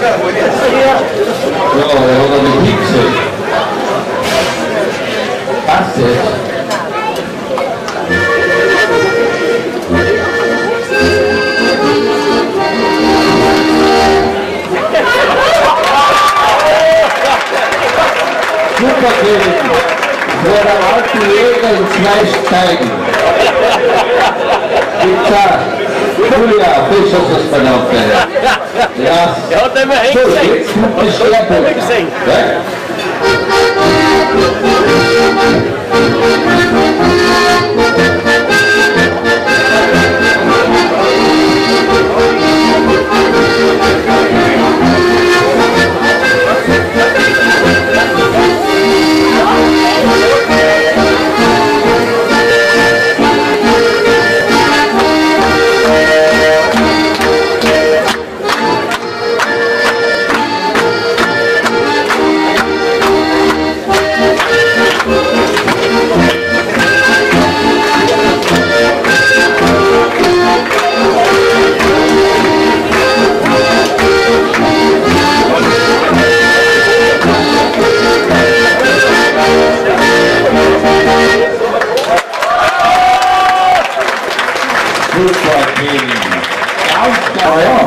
No, è una dei pixel. Asset. Super König. Vor der alten Jäger ins Fleisch zeigen. Gitarre. Julia, besos esperanza. Ja, ja dat hebben we Henk gezegd. Dat. Oh, yeah.